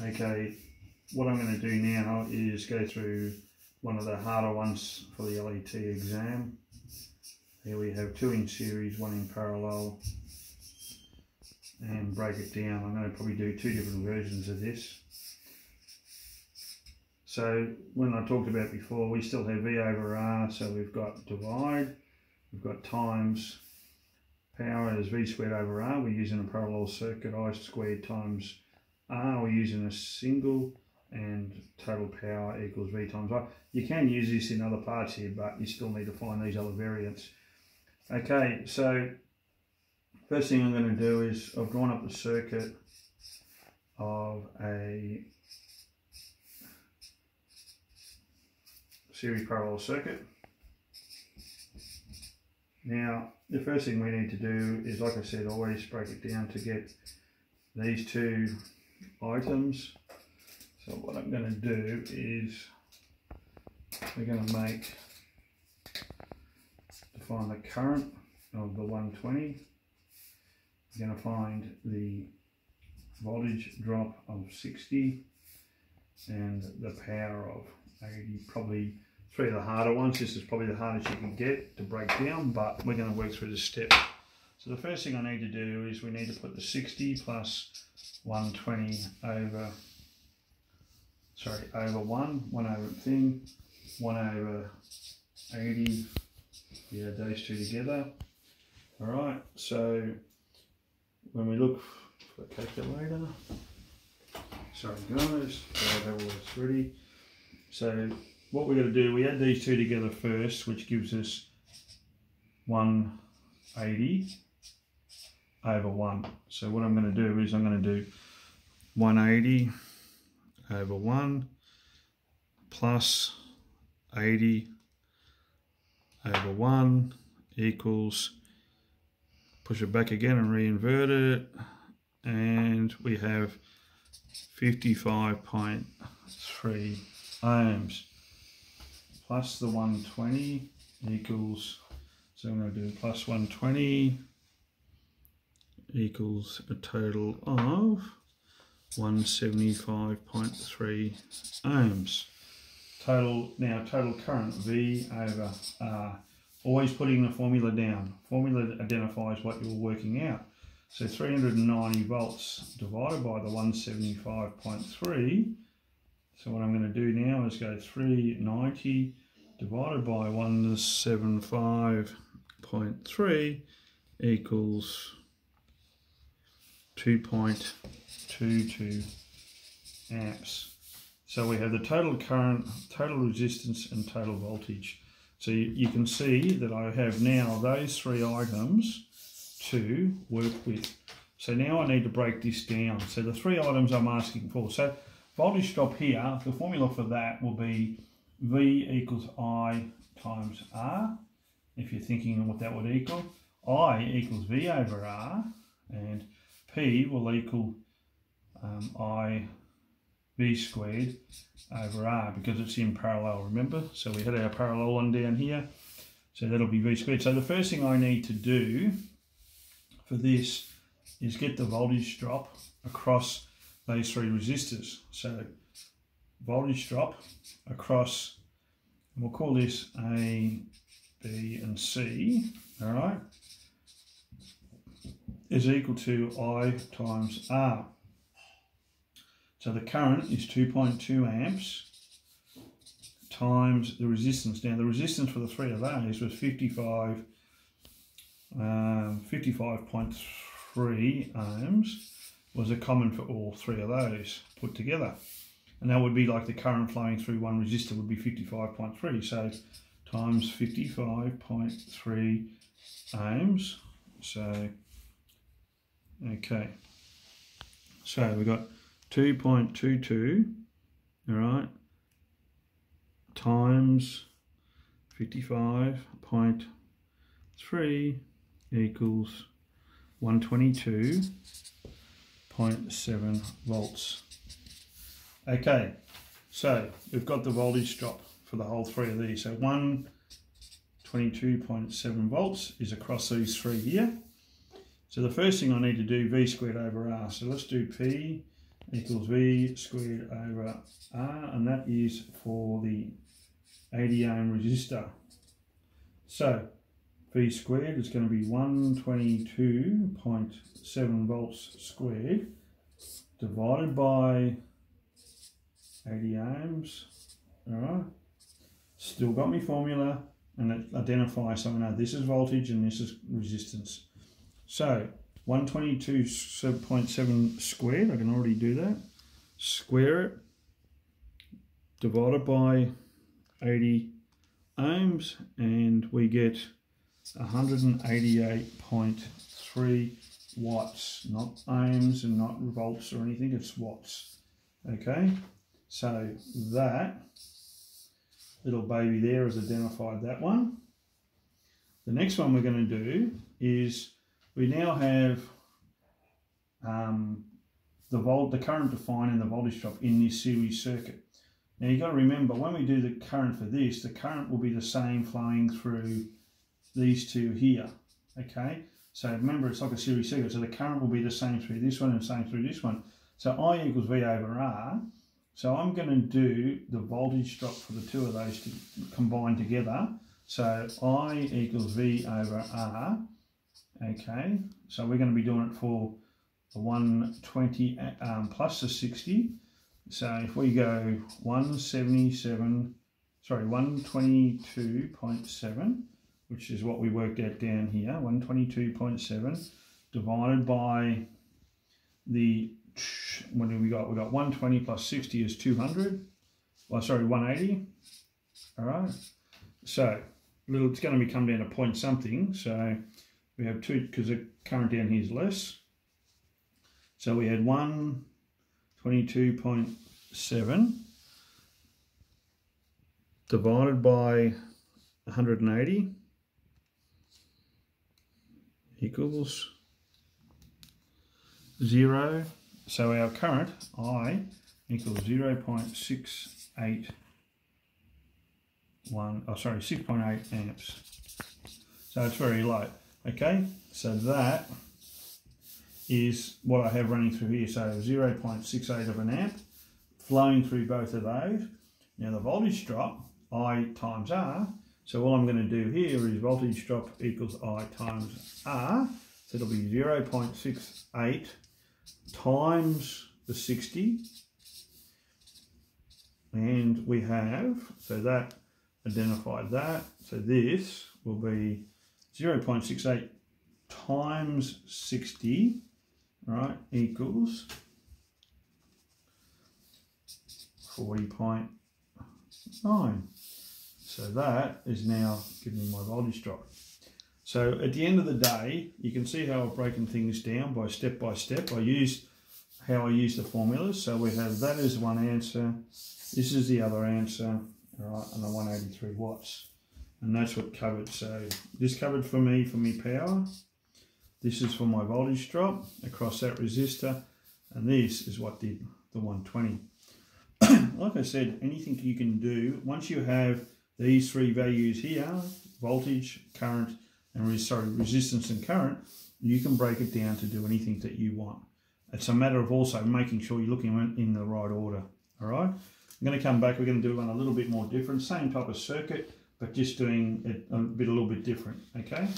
Okay, what I'm going to do now is go through one of the harder ones for the LET exam. Here we have two in series, one in parallel, and break it down. I'm going to probably do two different versions of this. So when I talked about before, we still have V over R, so we've got divide, we've got times, power is V squared over R, we're using a parallel circuit, I squared times R, we're using a single, and total power equals V times I. You can use this in other parts here, but you still need to find these other variants. Okay, so first thing I'm going to do is I've drawn up the circuit of a series parallel circuit. Now, the first thing we need to do is, like I said, always break it down to get these two items. So what I'm going to do is we're going to make, define the current of the 120. We're going to find the voltage drop of 60 and the power of 80, probably three of the harder ones. This is probably the hardest you can get to break down, but we're going to work through the steps. So the first thing I need to do is we need to put the 60 plus 120 over, sorry, over 1, 1 over thing, 1 over 80, yeah, those two together. All right, so when we look for the calculator, sorry guys, that was ready. So what we're going to do, we add these two together first, which gives us 180 over 1. So what I'm going to do is I'm going to do 180 over 1 plus 80 over 1 equals, push it back again and re-invert it, and we have 55.3 ohms plus the 120 equals, so I'm going to do plus 120 equals a total of 175.3 ohms. Total, now total current V over R. Always putting the formula down. Formula identifies what you're working out. So 390 volts divided by the 175.3 so what I'm going to do now is go 390 divided by 175.3 equals 2.22 amps. So we have the total current, total resistance and total voltage. So you, you can see that I have now those three items to work with. So now I need to break this down. So the three items I'm asking for. So voltage drop here, the formula for that will be V equals I times R. If you're thinking what that would equal, I equals V over R, and P will equal um, I V squared over R because it's in parallel, remember? So we had our parallel one down here, so that'll be V squared. So the first thing I need to do for this is get the voltage drop across those three resistors. So voltage drop across, and we'll call this A, B and C, all right, is equal to I times R. So the current is 2.2 amps times the resistance. Now the resistance for the three of those was 55, um, 55.3 ohms was a common for all three of those put together. And that would be like the current flowing through one resistor would be 55.3. So times 55.3 ohms. So, okay. So we've got 2.22, all right, times 55.3 equals 122.7 volts. Okay, so we've got the voltage drop for the whole three of these. So 122.7 volts is across these three here. So the first thing I need to do V squared over R. So let's do P equals V squared over R, and that is for the 80 ohm resistor. So V squared is going to be 122.7 volts squared divided by 80 ohms. All right. Still got my formula and it identifies so I know this is voltage and this is resistance. So 122.7 squared, I can already do that. Square it, divided by 80 ohms, and we get 188.3 watts, not ohms and not volts or anything, it's watts. Okay, so that little baby there has identified that one. The next one we're going to do is we now have um, the volt, the current defined and the voltage drop in this series circuit. Now you've got to remember when we do the current for this, the current will be the same flowing through these two here. Okay, so remember it's like a series circuit, so the current will be the same through this one and same through this one. So I equals V over R. So I'm going to do the voltage drop for the two of those to combine together. So I equals V over R. Okay, so we're going to be doing it for the 120 um, plus the 60. So if we go 177, sorry, 122.7, which is what we worked out down here, 122.7 divided by the, what do we got? We got 120 plus 60 is 200. Well, sorry, 180. All right. So little, it's going to be come down to point something. So we have two, because the current down here is less. So we had 122.7 divided by 180 equals 0. So our current, I, equals 0 0.681, oh sorry, 6.8 amps. So it's very low. Okay, so that is what I have running through here. So 0.68 of an amp flowing through both of those. Now the voltage drop, I times R. So all I'm going to do here is voltage drop equals I times R. So it'll be 0.68 times the 60. And we have, so that identified that. So this will be 0.68 times 60, right, equals 40.9. So that is now giving me my voltage drop. So at the end of the day, you can see how I've broken things down by step by step. I use how I use the formulas. So we have that is one answer, this is the other answer, all right, and the 183 watts and that's what covered so this covered for me for me power. This is for my voltage drop across that resistor and this is what did the 120 like I said anything you can do once you have these three values here voltage current and sorry resistance and current you can break it down to do anything that you want. It's a matter of also making sure you're looking in the right order all right? I'm going to come back we're going to do one a little bit more different same type of circuit but just doing it a bit a little bit different okay